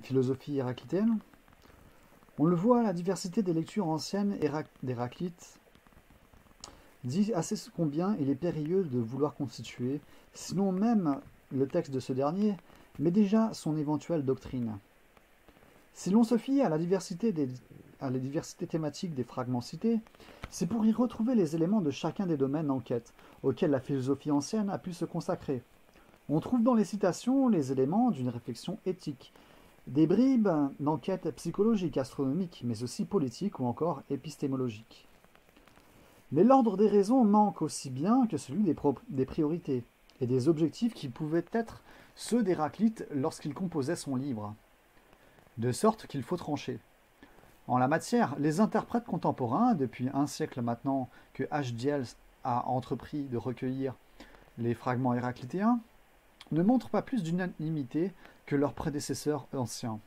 philosophie héraclitéenne On le voit, la diversité des lectures anciennes d'Héraclite dit assez combien il est périlleux de vouloir constituer, sinon même le texte de ce dernier, mais déjà son éventuelle doctrine. Si l'on se fie à la diversité, à la diversité thématique des fragments cités, c'est pour y retrouver les éléments de chacun des domaines en quête, auxquels la philosophie ancienne a pu se consacrer. On trouve dans les citations les éléments d'une réflexion éthique, des bribes d'enquête psychologique, astronomique, mais aussi politique ou encore épistémologique. Mais l'ordre des raisons manque aussi bien que celui des, priorités et des objectifs qui pouvaient être ceux d'Héraclite lorsqu'il composait son livre. De sorte qu'il faut trancher. En la matière, les interprètes contemporains, depuis un siècle maintenant que H. A entrepris de recueillir les fragments héraclitéens, ne montrent pas plus d'unanimité que leurs prédécesseurs anciens.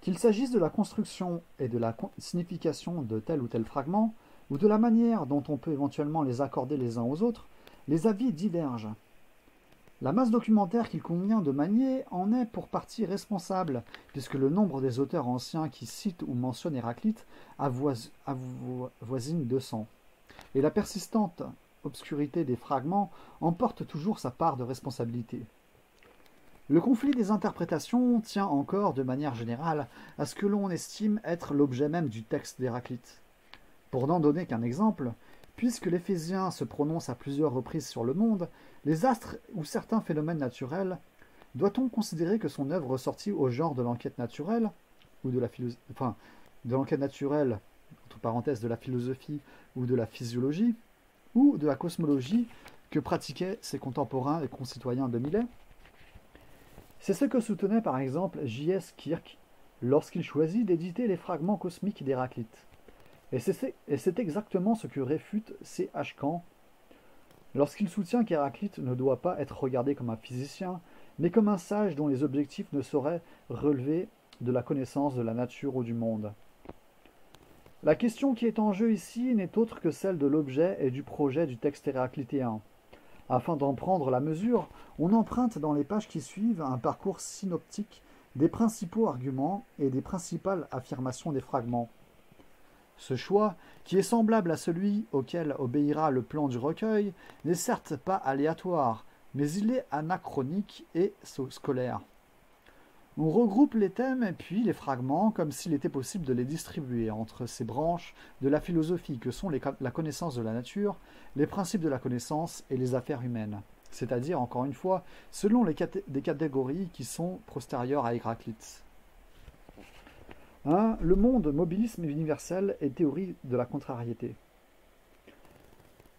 Qu'il s'agisse de la construction et de la signification de tel ou tel fragment, ou de la manière dont on peut éventuellement les accorder les uns aux autres, les avis divergent. La masse documentaire qu'il convient de manier en est pour partie responsable, puisque le nombre des auteurs anciens qui citent ou mentionnent Héraclite avoisine 200. Et la persistante obscurité des fragments emporte toujours sa part de responsabilité. Le conflit des interprétations tient encore, de manière générale, à ce que l'on estime être l'objet même du texte d'Héraclite. Pour n'en donner qu'un exemple, puisque l'Éphésien se prononce à plusieurs reprises sur le monde, les astres ou certains phénomènes naturels, doit-on considérer que son œuvre ressortit au genre de l'enquête naturelle, ou de la enfin, de l'enquête naturelle, entre parenthèses, de la philosophie ou de la physiologie, ou de la cosmologie que pratiquaient ses contemporains et concitoyens de Millet C'est ce que soutenait par exemple J.S. Kirk lorsqu'il choisit d'éditer les fragments cosmiques d'Héraclite. Et c'est exactement ce que réfute C.H. Kant lorsqu'il soutient qu'Héraclite ne doit pas être regardé comme un physicien, mais comme un sage dont les objectifs ne sauraient relever de la connaissance de la nature ou du monde. La question qui est en jeu ici n'est autre que celle de l'objet et du projet du texte héraclitéen. Afin d'en prendre la mesure, on emprunte dans les pages qui suivent un parcours synoptique des principaux arguments et des principales affirmations des fragments. Ce choix, qui est semblable à celui auquel obéira le plan du recueil, n'est certes pas aléatoire, mais il est anachronique et scolaire. On regroupe les thèmes et puis les fragments comme s'il était possible de les distribuer entre ces branches de la philosophie que sont la connaissance de la nature, les principes de la connaissance et les affaires humaines, c'est-à-dire, encore une fois, selon les des catégories qui sont postérieures à Héraclite. le monde, mobilisme universel et théorie de la contrariété.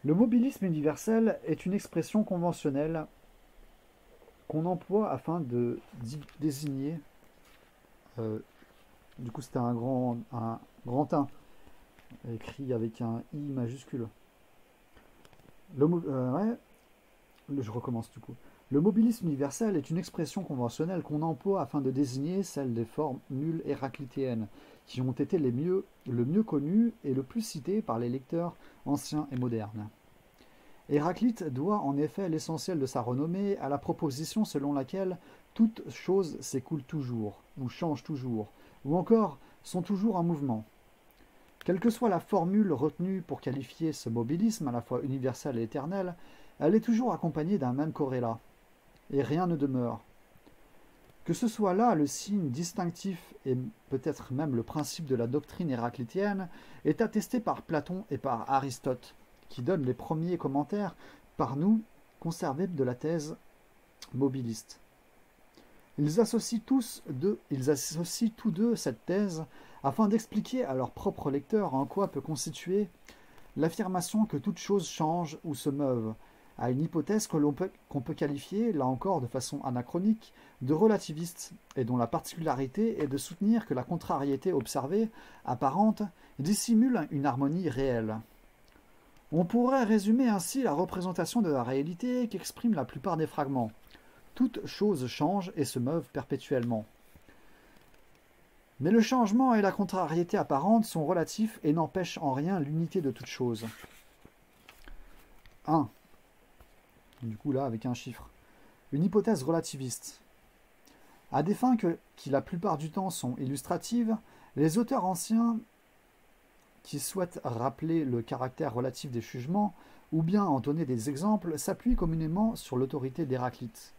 Le mobilisme universel est une expression conventionnelle qu'on emploie afin de désigner, euh, du coup c'était un grand, un grand 1, écrit avec un I majuscule. Le, euh, je recommence du coup. Le mobilisme universel est une expression conventionnelle qu'on emploie afin de désigner celle des formes nulles héraclitéennes, qui ont été les mieux, le mieux connues et le plus citées par les lecteurs anciens et modernes. Héraclite doit en effet l'essentiel de sa renommée à la proposition selon laquelle toutes choses s'écoulent toujours, ou changent toujours, ou encore sont toujours en mouvement. Quelle que soit la formule retenue pour qualifier ce mobilisme à la fois universel et éternel, elle est toujours accompagnée d'un même corrélat, et rien ne demeure. Que ce soit là le signe distinctif et peut-être même le principe de la doctrine héraclitienne est attesté par Platon et par Aristote, qui donne les premiers commentaires par nous conservés de la thèse mobiliste. Ils associent tous deux, cette thèse afin d'expliquer à leur propre lecteur en quoi peut constituer l'affirmation que toute chose change ou se meuve, à une hypothèse qu'on peut, qualifier, là encore de façon anachronique, de relativiste, et dont la particularité est de soutenir que la contrariété observée, apparente, dissimule une harmonie réelle. On pourrait résumer ainsi la représentation de la réalité qu'expriment la plupart des fragments. Toutes choses changent et se meuvent perpétuellement. Mais le changement et la contrariété apparente sont relatifs et n'empêchent en rien l'unité de toute chose. 1. Du coup là avec un chiffre. Une hypothèse relativiste. À des fins qui la plupart du temps sont illustratives, les auteurs anciens qui souhaitent rappeler le caractère relatif des jugements ou bien en donner des exemples s'appuient communément sur l'autorité d'Héraclite.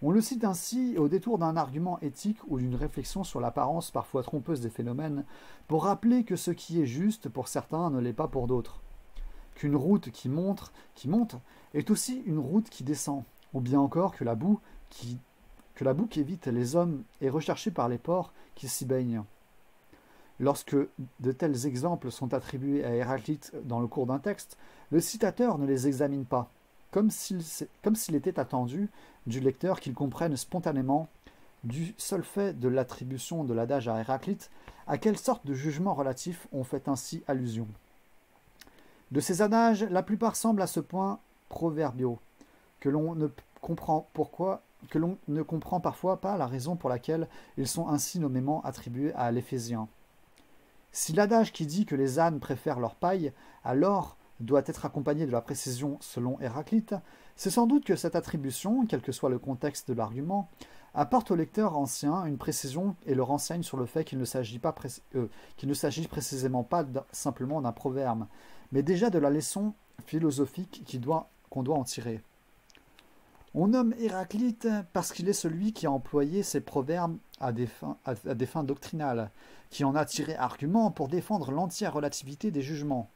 On le cite ainsi au détour d'un argument éthique ou d'une réflexion sur l'apparence parfois trompeuse des phénomènes, pour rappeler que ce qui est juste pour certains ne l'est pas pour d'autres. Qu'une route qui monte, qui monte est aussi une route qui descend, ou bien encore que la boue qui, que la boue qui évite les hommes est recherchée par les porcs qui s'y baignent. Lorsque de tels exemples sont attribués à Héraclite dans le cours d'un texte, le citateur ne les examine pas, comme s'il était attendu du lecteur qu'il comprenne spontanément, du seul fait de l'attribution de l'adage à Héraclite, à quelle sorte de jugement relatif on fait ainsi allusion. De ces adages, la plupart semblent à ce point proverbiaux, que l'on ne comprend que l'on ne comprend parfois pas la raison pour laquelle ils sont ainsi nommément attribués à l'Éphésien. Si l'adage qui dit que les ânes préfèrent leur paille alors doit être accompagné de la précision selon Héraclite, c'est sans doute que cette attribution, quel que soit le contexte de l'argument, apporte au lecteur ancien une précision et le renseigne sur le fait qu'il ne s'agit euh, précisément pas simplement d'un proverbe, mais déjà de la leçon philosophique qu'on doit en tirer. On nomme Héraclite parce qu'il est celui qui a employé ces proverbes à des, fins, doctrinales, qui en a tiré argument pour défendre l'entière relativité des jugements.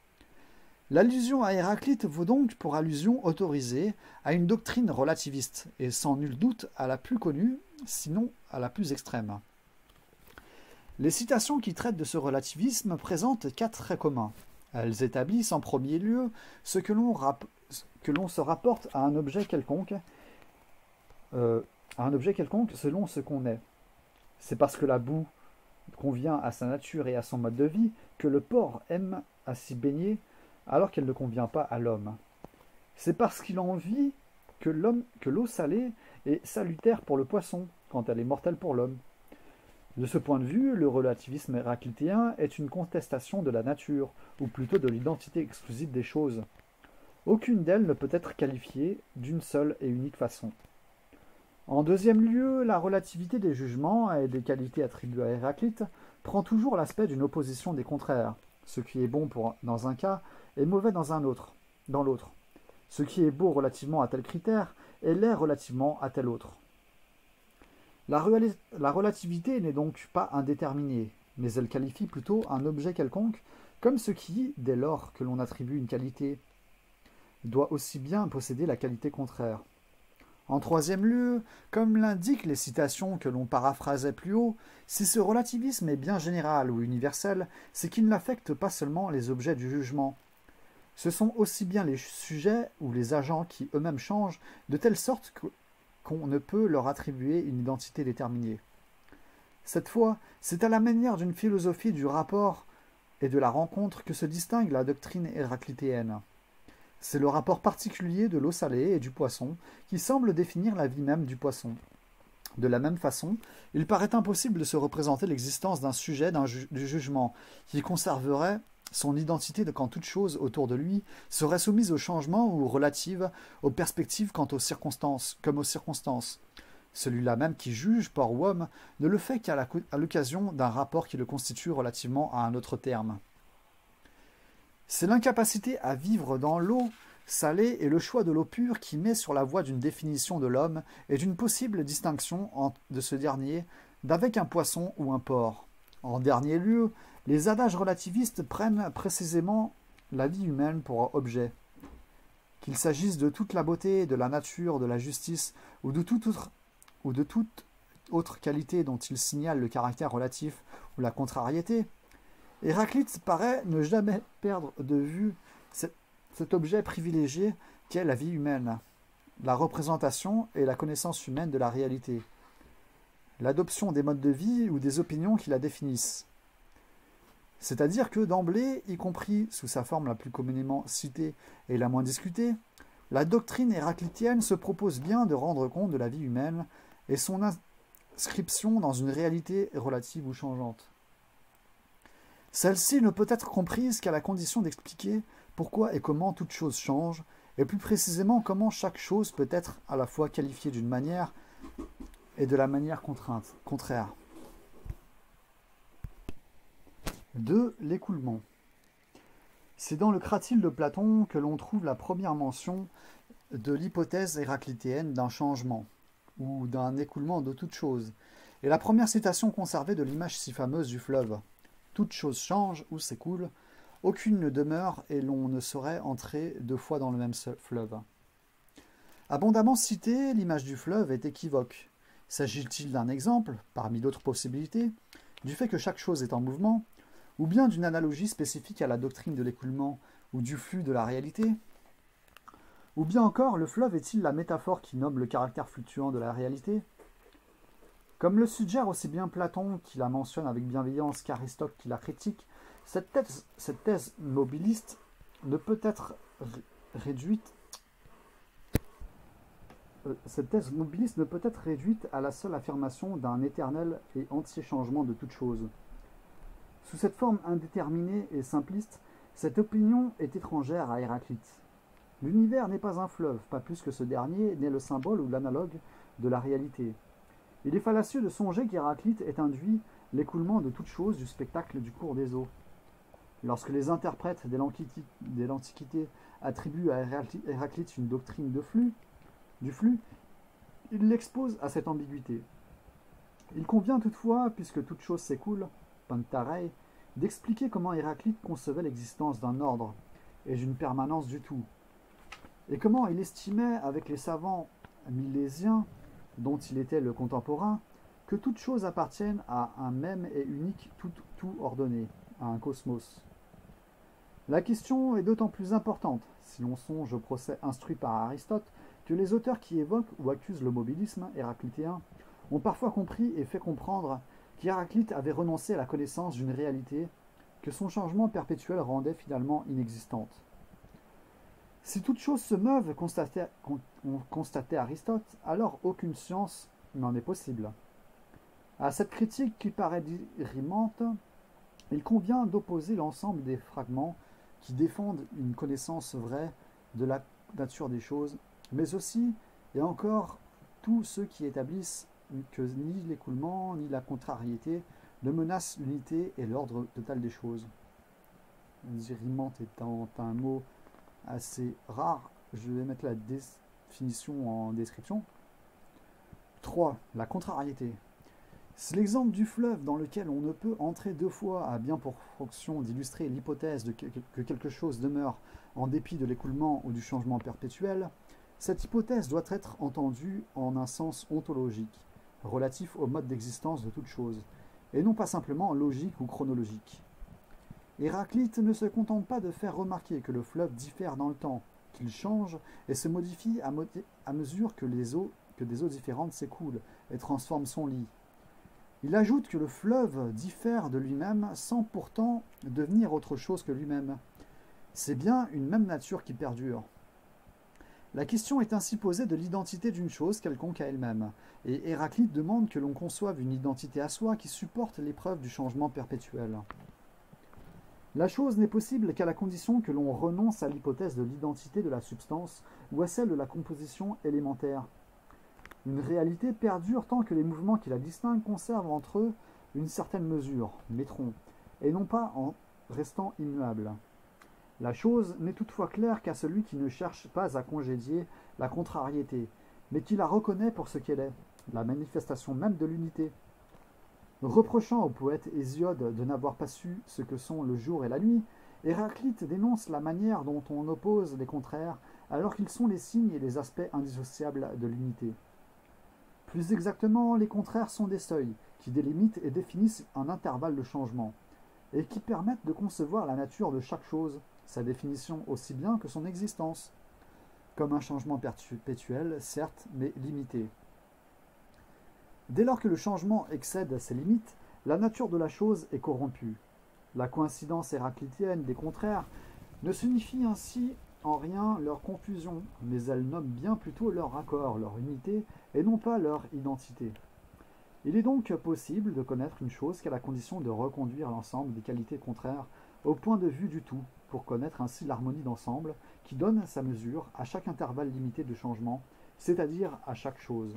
L'allusion à Héraclite vaut donc pour allusion autorisée à une doctrine relativiste, et sans nul doute à la plus connue, sinon à la plus extrême. Les citations qui traitent de ce relativisme présentent quatre traits communs. Elles établissent en premier lieu ce que l'on, se rapporte à un objet quelconque, euh, à un objet quelconque selon ce qu'on est. C'est parce que la boue convient à sa nature et à son mode de vie que le porc aime à s'y baigner alors qu'elle ne convient pas à l'homme. C'est parce qu'il en vit que l'eau salée est salutaire pour le poisson quand elle est mortelle pour l'homme. De ce point de vue, le relativisme héraclitéen est une contestation de la nature, ou plutôt de l'identité exclusive des choses. Aucune d'elles ne peut être qualifiée d'une seule et unique façon. En deuxième lieu, la relativité des jugements et des qualités attribuées à Héraclite prend toujours l'aspect d'une opposition des contraires. Ce qui est bon dans un cas est mauvais dans un autre, dans l'autre. Ce qui est beau relativement à tel critère est laid relativement à tel autre. La relativité n'est donc pas indéterminée, mais elle qualifie plutôt un objet quelconque comme ce qui, dès lors que l'on attribue une qualité, doit aussi bien posséder la qualité contraire. En troisième lieu, comme l'indiquent les citations que l'on paraphrasait plus haut, si ce relativisme est bien général ou universel, c'est qu'il n'affecte pas seulement les objets du jugement. Ce sont aussi bien les sujets ou les agents qui eux-mêmes changent, de telle sorte qu'on ne peut leur attribuer une identité déterminée. Cette fois, c'est à la manière d'une philosophie du rapport et de la rencontre que se distingue la doctrine héraclitéenne. C'est le rapport particulier de l'eau salée et du poisson qui semble définir la vie même du poisson. De la même façon, il paraît impossible de se représenter l'existence d'un sujet du jugement qui conserverait son identité de quand toute chose autour de lui serait soumise au changement ou relative aux perspectives quant aux circonstances, comme aux circonstances. Celui-là même qui juge, par homme, ne le fait qu'à l'occasion d'un rapport qui le constitue relativement à un autre terme. C'est l'incapacité à vivre dans l'eau salée et le choix de l'eau pure qui met sur la voie d'une définition de l'homme et d'une possible distinction de ce dernier d'avec un poisson ou un porc. En dernier lieu, les adages relativistes prennent précisément la vie humaine pour objet. Qu'il s'agisse de toute la beauté, de la nature, de la justice ou de toute autre, qualité dont ils signalent le caractère relatif ou la contrariété, Héraclite paraît ne jamais perdre de vue cet, objet privilégié qu'est la vie humaine, la représentation et la connaissance humaine de la réalité, l'adoption des modes de vie ou des opinions qui la définissent. C'est-à-dire que d'emblée, y compris sous sa forme la plus communément citée et la moins discutée, la doctrine héraclitienne se propose bien de rendre compte de la vie humaine et son inscription dans une réalité relative ou changeante. Celle-ci ne peut être comprise qu'à la condition d'expliquer pourquoi et comment toute chose change, et plus précisément comment chaque chose peut être à la fois qualifiée d'une manière et de la manière contrainte, contraire. 2. L'écoulement. C'est dans le Cratyle de Platon que l'on trouve la première mention de l'hypothèse héraclitéenne d'un changement, ou d'un écoulement de toute chose, et la première citation conservée de l'image si fameuse du fleuve. Toute chose change ou s'écoule, aucune ne demeure et l'on ne saurait entrer deux fois dans le même fleuve. Abondamment citée, l'image du fleuve est équivoque. S'agit-il d'un exemple, parmi d'autres possibilités, du fait que chaque chose est en mouvement, ou bien d'une analogie spécifique à la doctrine de l'écoulement ou du flux de la réalité? Ou bien encore, le fleuve est-il la métaphore qui nomme le caractère fluctuant de la réalité? Comme le suggère aussi bien Platon, qui la mentionne avec bienveillance, qu'Aristote, qui la critique, cette thèse, mobiliste ne peut être réduite euh, mobiliste ne peut être réduite à la seule affirmation d'un éternel et entier changement de toute chose. Sous cette forme indéterminée et simpliste, cette opinion est étrangère à Héraclite. L'univers n'est pas un fleuve, pas plus que ce dernier n'est le symbole ou l'analogue de la réalité. Il est fallacieux de songer qu'Héraclite ait induit l'écoulement de toute chose du spectacle du cours des eaux. Lorsque les interprètes de l'Antiquité attribuent à Héraclite une doctrine de flux, du flux, ils l'exposent à cette ambiguïté. Il convient toutefois, puisque toute chose s'écoule, Pantarei, d'expliquer comment Héraclite concevait l'existence d'un ordre et d'une permanence du tout, et comment il estimait, avec les savants milésiens dont il était le contemporain, que toute chose appartienne à un même et unique tout, tout ordonné, à un cosmos. La question est d'autant plus importante, si l'on songe au procès instruit par Aristote, que les auteurs qui évoquent ou accusent le mobilisme héraclitéen ont parfois compris et fait comprendre qu'Héraclite avait renoncé à la connaissance d'une réalité que son changement perpétuel rendait finalement inexistante. Si toute chose se meuve, constatait, constatait Aristote, alors aucune science n'en est possible. À cette critique qui paraît dirimante, il convient d'opposer l'ensemble des fragments qui défendent une connaissance vraie de la nature des choses, mais aussi et encore tous ceux qui établissent que ni l'écoulement ni la contrariété ne menacent l'unité et l'ordre total des choses. Dirimante étant un mot assez rare, je vais mettre la définition en description. 3. La contrariété. C'est l'exemple du fleuve dans lequel on ne peut entrer deux fois a bien pour fonction d'illustrer l'hypothèse que quelque chose demeure en dépit de l'écoulement ou du changement perpétuel. Cette hypothèse doit être entendue en un sens ontologique, relatif au mode d'existence de toute chose, et non pas simplement logique ou chronologique. Héraclite ne se contente pas de faire remarquer que le fleuve diffère dans le temps, qu'il change et se modifie à, mesure que, des eaux différentes s'écoulent et transforment son lit, il ajoute que le fleuve diffère de lui-même sans pourtant devenir autre chose que lui-même. C'est bien une même nature qui perdure. La question est ainsi posée de l'identité d'une chose quelconque à elle-même, et Héraclite demande que l'on conçoive une identité à soi qui supporte l'épreuve du changement perpétuel. La chose n'est possible qu'à la condition que l'on renonce à l'hypothèse de l'identité de la substance ou à celle de la composition élémentaire, une réalité perdure tant que les mouvements qui la distinguent conservent entre eux une certaine mesure, mettront, et non pas en restant immuables. La chose n'est toutefois claire qu'à celui qui ne cherche pas à congédier la contrariété, mais qui la reconnaît pour ce qu'elle est, la manifestation même de l'unité. Reprochant au poète Hésiode de n'avoir pas su ce que sont le jour et la nuit, Héraclite dénonce la manière dont on oppose les contraires alors qu'ils sont les signes et les aspects indissociables de l'unité. Plus exactement, les contraires sont des seuils qui délimitent et définissent un intervalle de changement, et qui permettent de concevoir la nature de chaque chose, sa définition aussi bien que son existence, comme un changement perpétuel, certes, mais limité. Dès lors que le changement excède ses limites, la nature de la chose est corrompue. La coïncidence héraclitienne des contraires ne signifie ainsi en rien leur confusion, mais elles nomment bien plutôt leur accord, leur unité, et non pas leur identité. Il est donc possible de connaître une chose qu'à la condition de reconduire l'ensemble des qualités contraires au point de vue du tout, pour connaître ainsi l'harmonie d'ensemble qui donne sa mesure à chaque intervalle limité de changement, c'est-à-dire à chaque chose.